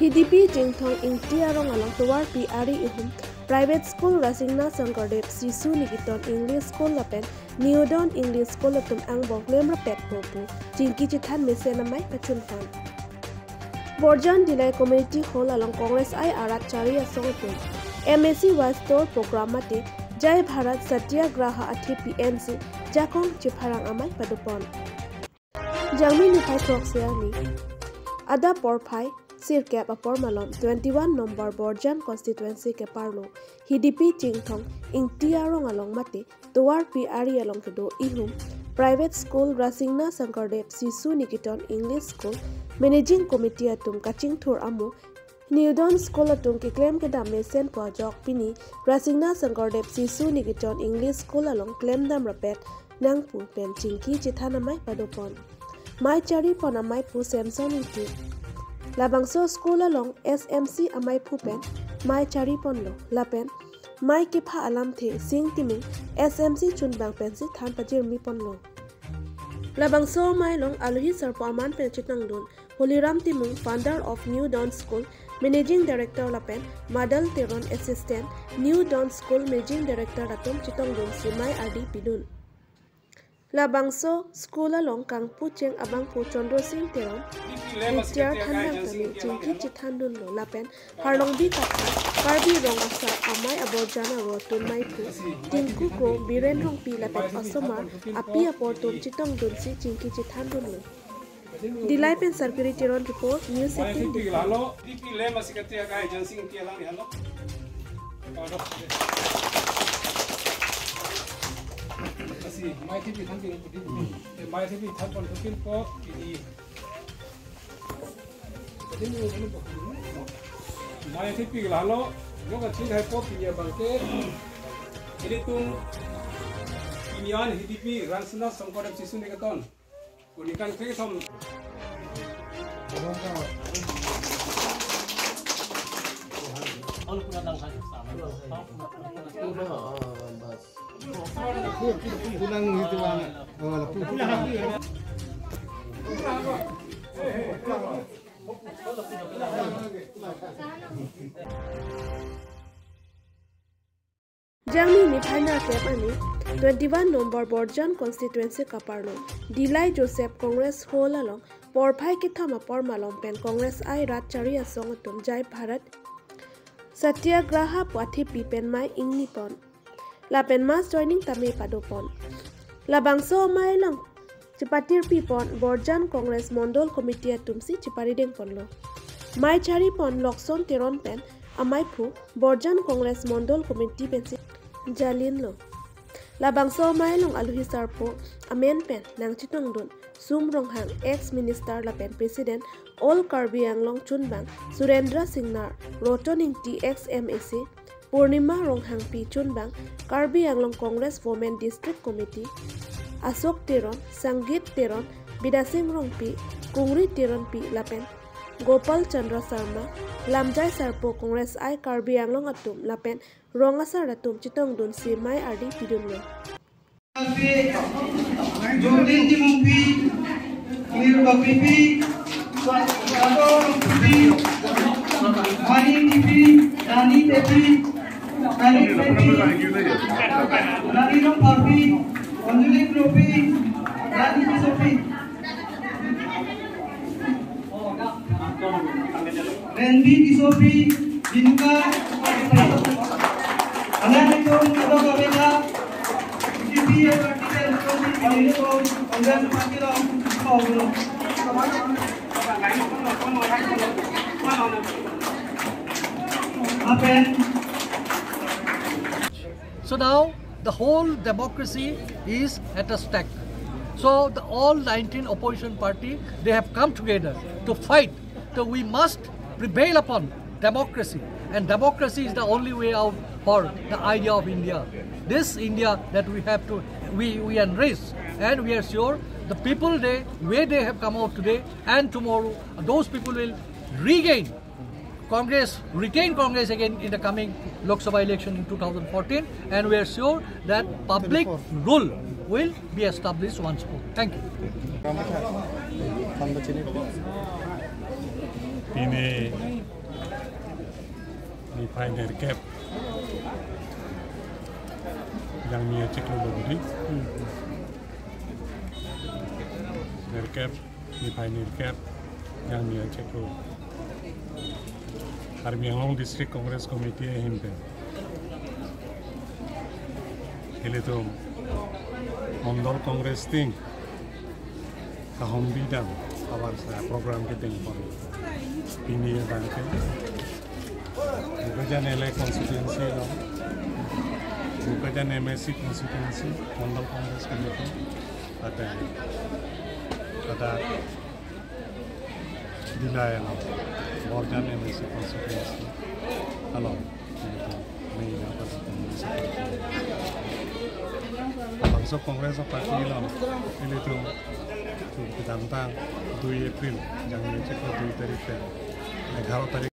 হিডিপি জিংথং ইংটিয়া ৰং আলং তোৱাৰ পি আৰি ইহুম প্ৰাইভেট স্কুল ৰাছিংনা শংকৰদেৱ শিশু নিকেতন ইংলিছ স্কুল লাপেন নিউডন ইংলিছ স্কুল লতুম আং বকলেম ৰাপেট পপু জিংকি চিঠান মেছে নামাই পেচুন ফান বৰজান দিলাই কমিউনিটি হল আলং কংগ্ৰেছ আই আৰাত চাৰি আসঙতুম এম এ চি ৱাষ্টৰ প্ৰগ্ৰাম মাতি জয় ভাৰত সত্যাগ্ৰাহ আঠি পি এন চি জাকং চিফাৰাং আমাই পাদুপন জামি নিফাই ক্ৰকচিয়ানি আদা পৰফাই আপৰ মালন twenty one number Borjan constituency কেপাৰলো হিডিপি চিংথং ইংটিয়া ৰং আলং মাতে তোৱাৰ পি আৰি আলং কেদো ইহুম private school ৰাছিংনা Shankardev Shishu Niketan English school managing committee আতুম কাচিং থোৰ আমু নিউডন স্কুল আতুম কিক্লেম কেদা মেচেন পোৱা জক পিনি ৰাছিংনা শংকৰদেৱ শিশু নিকেতন ইংলিছ স্কুল আলং ক্লেম দাম ৰাপেট নাংপু পেন চিংকি চিঠানামাই পাদুপন মাই চাৰি পনামাই পু চেমচন ইটি labangso school along smc amai phupen mai chari ponlo lapen mai ki pha alam the sing timing smc chunbang pensi than pajir mi ponlo labangso mai long aluhi sarpo aman pen chitang dun holiram timung founder of new dawn school managing director lapen madal teron assistant new dawn school managing director atom chitong dun simai adi pidun labangso school along kangpu cheng abang pu chondro sing teron Nitiar thandang tani jingki chithandun lo lapen harlong bi kapha karbi rong asa amai aborjana ro tun mai pu tinku ko biren rong pi lapen asoma api apor tum chitong dun si jingki chithandun lo Dilai pen Sarkiri Tiron report News 18 DP halo DP le masih ketia kai jansing tia lang halo એસી માહિતી બી થતી નથી માહિતી બી થતી નથી તો માહિતી પી લાલો યોગા ચીજ હે તો પીએ બલકે એટલે તું ઇન્ડિયન હિડીપી રંસના સંકોડપ શિશુ નિકેતન ઉનિકાન કે સમ 얼굴 한다고 하셨어. pulang itu bang, oh pulang lagi. Jami मिठाना केपनी 21 तो नम्बर बर्जन कन्स्टिटुएन्सि कापारलो दिलाई जोसेफ कांग्रेस होलालों परफाय किथामा परमालों पेन कांग्रेस आइ रात चारि असोंग तुम जाय भारत তুম যাই ভারত সত্যাগ্রাহা পাথি পিপেন মাই ইং নিপন লাপেন মাস জয়নিং তামে পাদোপন লাবাংস মাই লং চিপাটির পিপন বরজান কংগ্রেস মন্ডল কমিটি তুমসি চিপারি ডেং পনলো মাই চারি পন লকসন তেরন পেন আমাই ফু বরজান কংগ্রেস মন্ডল কমিটি পেনসি জালিন লো labangso mai long aluhi sarpo amen pen nang chitong dun. Sum Ronghang, ex-minister lapen presiden All Karbi Anglong Chunbang, Surendra Singnar, Rotoning TXMAC, Purnima Ronghang P. Chunbang, Karbi Anglong Congress Women District Committee, Asok Teron, Sanggit Teron, Bidasing Rongpi, Kungri Teron P. Lapen, Gopal Chandra Sharma, Lamjai Sarpo Kongres I Karbi Anglong Atum Lapen, Rongasar Atum Chitong Dun Si Mai Ardi Pidunlo. మీరు BP पानी टीपी नानी टेपी नानी टेपी नानी नम पापी अंजलि रोपी नानी की सोपी रेंदी की सोपी जिनका अनाथ को मदद करें So now the whole democracy is at a stake. So the, all 19 opposition party, they have come together to fight. So we must prevail upon democracy. And democracy is the only way out for the idea of India. This India that we have to, we, we embrace. And we are sure the people they, where they have come out today and tomorrow, those people will regain Congress, retain Congress again in the coming Lok Sabha election in 2014 and we are sure that public rule will be established once more. Thank you. ini refiner cap Jamia technology. Mm -hmm. Air cap, refiner cap, Jamia technology. Harbianglong District Congress Committee himpe. Hele to Mondal Congress তিন তাহম বিদান আবার প্রোগ্রামকে দিন পরে পিনিয়ে ব্যাংকে Bukajan एल constituency का Bukajan MSC constituency Mandal Congress committee attend अदा दिलाया ना Bukajan MSC constituency हेलो मैं यहाँ पर पार्टी येयलो येयली तूं विधानता दुई दुई तारीख एगारो तारीख